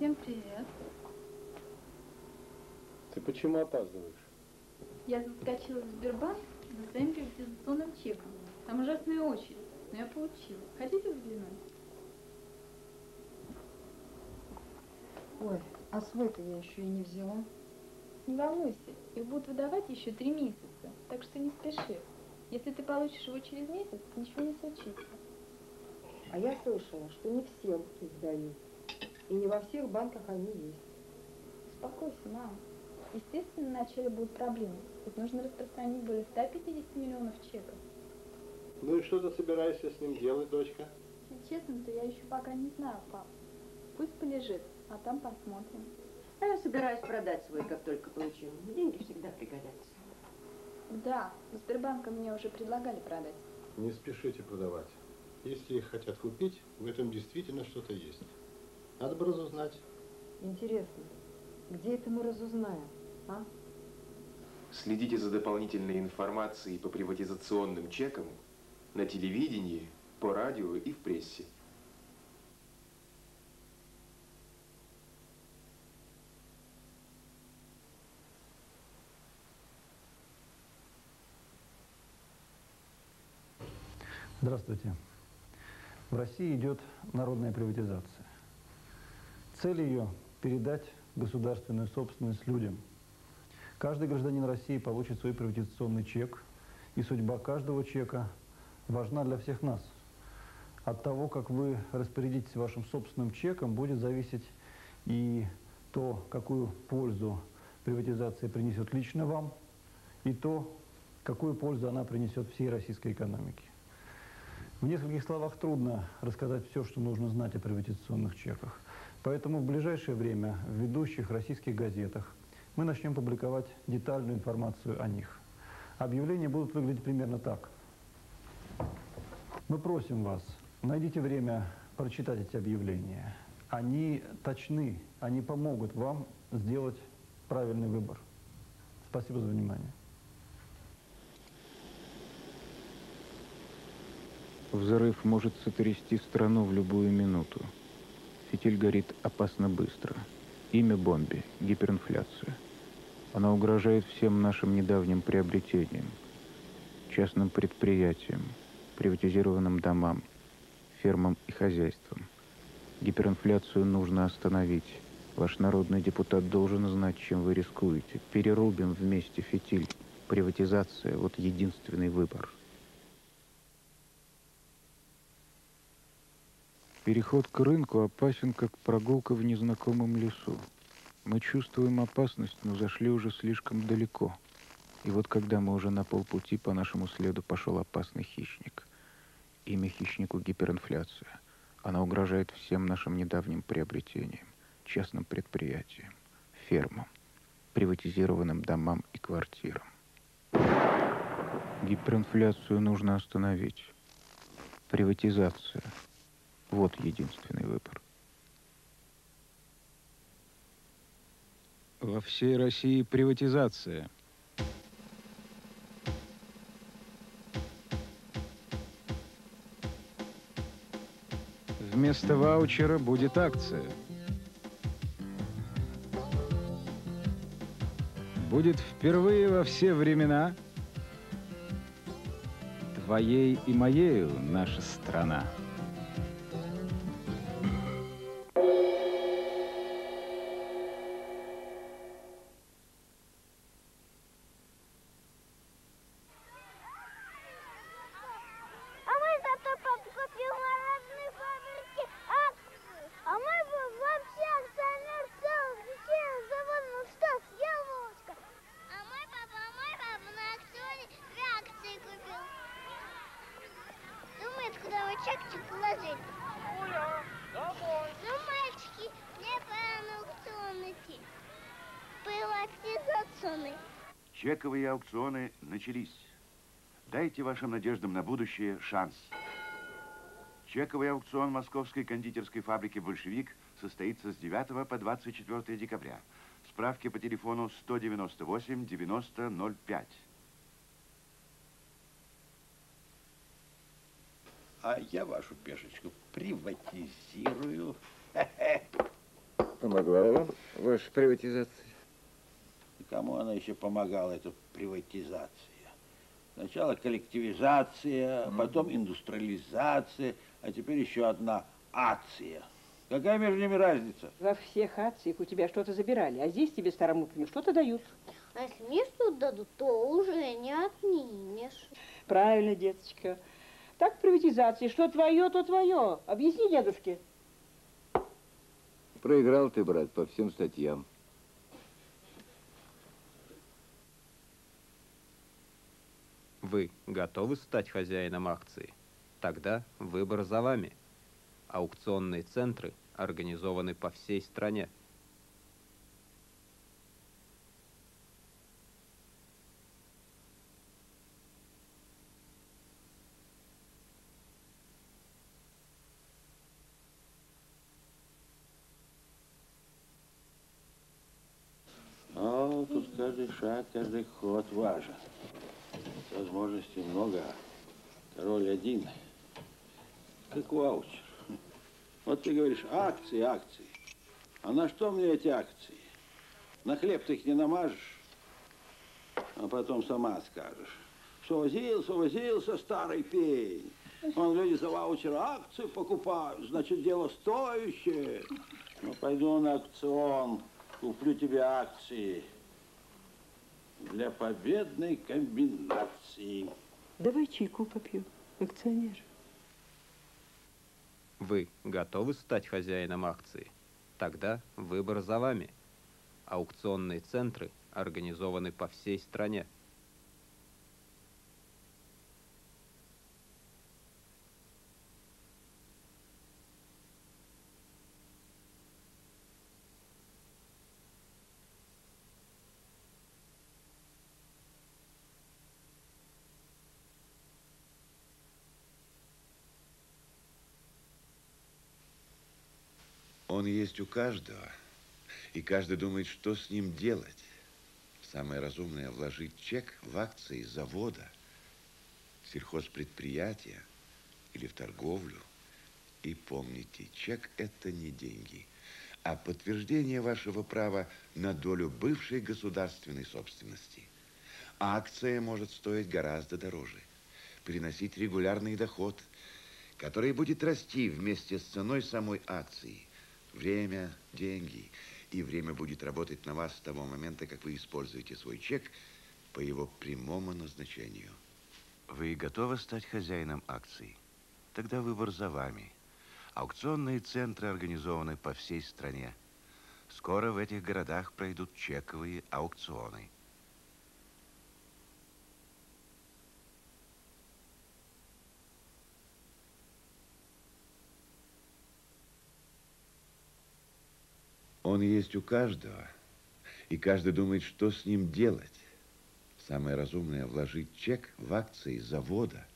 Всем привет. Ты почему опаздываешь? Я заскочила в Сбербанк за своим приватизационным чеком. Там ужасная очередь, но я получила. Хотите взглянуть? Ой, а свой-то я еще и не взяла. Не волнуйся, их будут выдавать еще три месяца, так что не спеши. Если ты получишь его через месяц, ничего не случится. А я слышала, что не всем их дают. И не во всех банках они есть. Успокойся, мама. Естественно, вначале будут проблемы. Ведь нужно распространить более 150 миллионов чеков. Ну и что ты собираешься с ним делать, дочка? Если честно, то я еще пока не знаю, пап. Пусть полежит, а там посмотрим. А я собираюсь продать свой, как только получу. Деньги всегда пригодятся. Да, у Сбербанка мне уже предлагали продать. Не спешите продавать. Если их хотят купить, в этом действительно что-то есть. Надо бы разузнать. Интересно, где это мы разузнаем, а? Следите за дополнительной информацией по приватизационным чекам на телевидении, по радио и в прессе. Здравствуйте. В России идет народная приватизация. Цель ее – передать государственную собственность людям. Каждый гражданин России получит свой приватизационный чек, и судьба каждого чека важна для всех нас. От того, как вы распорядитесь вашим собственным чеком, будет зависеть и то, какую пользу приватизация принесет лично вам, и то, какую пользу она принесет всей российской экономике. В нескольких словах трудно рассказать все, что нужно знать о приватизационных чеках. Поэтому в ближайшее время в ведущих российских газетах мы начнем публиковать детальную информацию о них. Объявления будут выглядеть примерно так. Мы просим вас, найдите время прочитать эти объявления. Они точны, они помогут вам сделать правильный выбор. Спасибо за внимание. Взрыв может сотрясти страну в любую минуту. Фитиль горит опасно быстро. Имя бомбе – гиперинфляция. Она угрожает всем нашим недавним приобретениям, частным предприятиям, приватизированным домам, фермам и хозяйствам. Гиперинфляцию нужно остановить. Ваш народный депутат должен знать, чем вы рискуете. Перерубим вместе фитиль. Приватизация – вот единственный выбор. Переход к рынку опасен, как прогулка в незнакомом лесу. Мы чувствуем опасность, но зашли уже слишком далеко. И вот когда мы уже на полпути по нашему следу пошел опасный хищник. Имя хищнику гиперинфляция. Она угрожает всем нашим недавним приобретениям, частным предприятиям, фермам, приватизированным домам и квартирам. Гиперинфляцию нужно остановить. Приватизация – вот единственный выбор. Во всей России приватизация. Вместо ваучера будет акция. Будет впервые во все времена твоей и моею наша страна. Чековые аукционы начались. Дайте вашим надеждам на будущее шанс. Чековый аукцион московской кондитерской фабрики «Большевик» состоится с 9 по 24 декабря. Справки по телефону 198 90 05. А я вашу пешечку приватизирую. Помогла вам ваша приватизация? Кому она еще помогала, эта приватизация? Сначала коллективизация, mm -hmm. потом индустриализация, а теперь еще одна акция. Какая между ними разница? Во всех акциях у тебя что-то забирали, а здесь тебе, старому пню, что-то дают. А если мне что-то дадут, то уже не отнимешь. Правильно, деточка. Так приватизации, что твое, то твое. Объясни дедушке. Проиграл ты, брат, по всем статьям. Вы готовы стать хозяином акции? Тогда выбор за вами. Аукционные центры организованы по всей стране. Каждый шаг, каждый ход важен. Возможностей много, король один, как ваучер. Вот ты говоришь, акции, акции. А на что мне эти акции? На хлеб ты их не намажешь, а потом сама скажешь. Что возился, старый пень. Он люди за ваучер акции покупают, значит, дело стоящее. Ну, пойду на аукцион, куплю тебе акции для победной комбинации. Давай чайку попью, акционер. Вы готовы стать хозяином акции? Тогда выбор за вами. Аукционные центры организованы по всей стране. Он есть у каждого, и каждый думает, что с ним делать. Самое разумное – вложить чек в акции завода, сельхозпредприятия или в торговлю. И помните, чек – это не деньги, а подтверждение вашего права на долю бывшей государственной собственности. Акция может стоить гораздо дороже, приносить регулярный доход, который будет расти вместе с ценой самой акции – Время, деньги. И время будет работать на вас с того момента, как вы используете свой чек по его прямому назначению. Вы готовы стать хозяином акций? Тогда выбор за вами. Аукционные центры организованы по всей стране. Скоро в этих городах пройдут чековые аукционы. Он есть у каждого, и каждый думает, что с ним делать. Самое разумное – вложить чек в акции завода,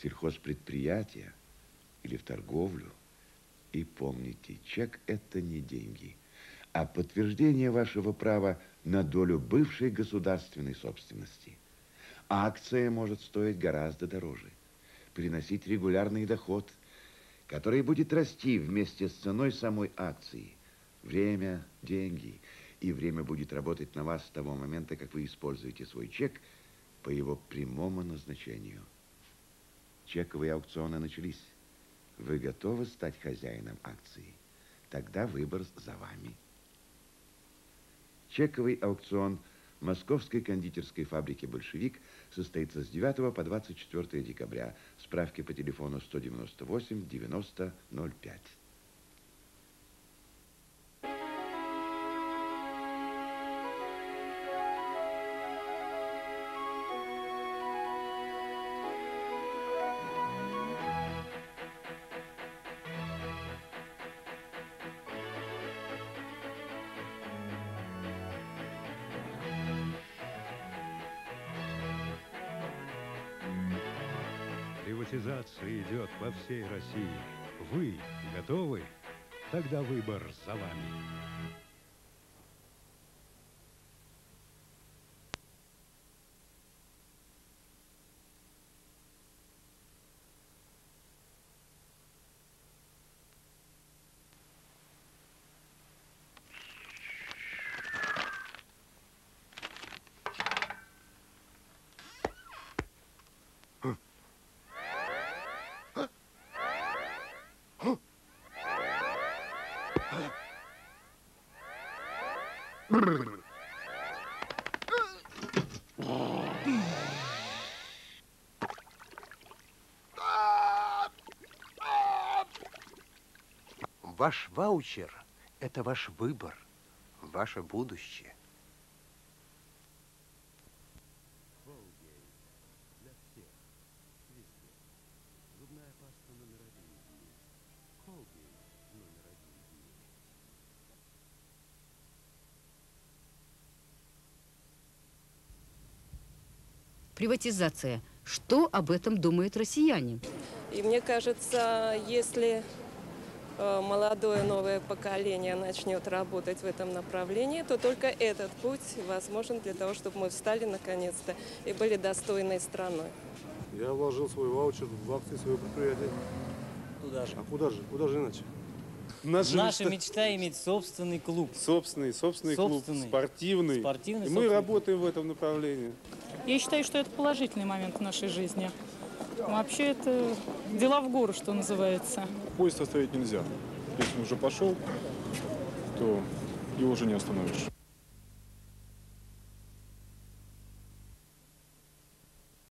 сельхозпредприятия или в торговлю. И помните, чек – это не деньги, а подтверждение вашего права на долю бывшей государственной собственности. Акция может стоить гораздо дороже, приносить регулярный доход, который будет расти вместе с ценой самой акции – Время, деньги. И время будет работать на вас с того момента, как вы используете свой чек по его прямому назначению. Чековые аукционы начались. Вы готовы стать хозяином акции? Тогда выбор за вами. Чековый аукцион Московской кондитерской фабрики «Большевик» состоится с 9 по 24 декабря. Справки по телефону 198 90 05. Приватизация идет по всей России. Вы готовы? Тогда выбор за вами. Ваш ваучер – это ваш выбор, ваше будущее. Приватизация. Что об этом думают россияне? И мне кажется, если э, молодое новое поколение начнет работать в этом направлении, то только этот путь возможен для того, чтобы мы встали наконец-то и были достойной страной. Я вложил свой ваучер в акции своего предприятия. Куда же? А куда же? Куда же иначе? Наша, мечта... иметь собственный клуб. Собственный, собственный, Собственный. клуб, спортивный. Спортивный, И мы собственный. работаем в этом направлении. Я считаю, что это положительный момент в нашей жизни. Вообще это дела в гору, что называется. Поезд остановить нельзя. Если он уже пошел, то его уже не остановишь.